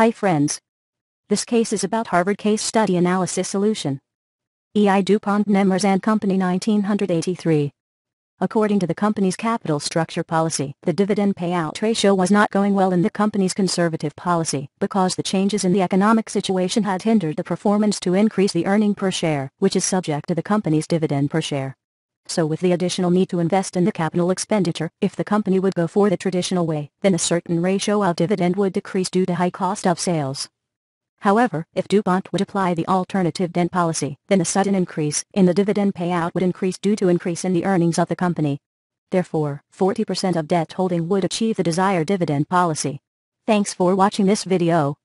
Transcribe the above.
Hi friends. This case is about Harvard Case Study Analysis Solution. E.I. DuPont Nemours and Company 1983. According to the company's capital structure policy, the dividend payout ratio was not going well in the company's conservative policy because the changes in the economic situation had hindered the performance to increase the earning per share, which is subject to the company's dividend per share. So with the additional need to invest in the capital expenditure, if the company would go for the traditional way, then a certain ratio of dividend would decrease due to high cost of sales. However, if DuPont would apply the alternative debt policy, then a sudden increase in the dividend payout would increase due to increase in the earnings of the company. Therefore, 40% of debt holding would achieve the desired dividend policy. Thanks for watching this video.